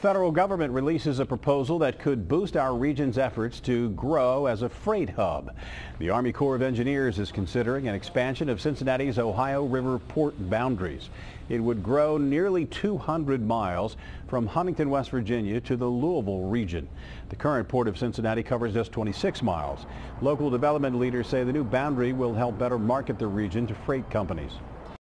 Federal government releases a proposal that could boost our region's efforts to grow as a freight hub. The Army Corps of Engineers is considering an expansion of Cincinnati's Ohio River port boundaries. It would grow nearly 200 miles from Huntington, West Virginia to the Louisville region. The current port of Cincinnati covers just 26 miles. Local development leaders say the new boundary will help better market the region to freight companies.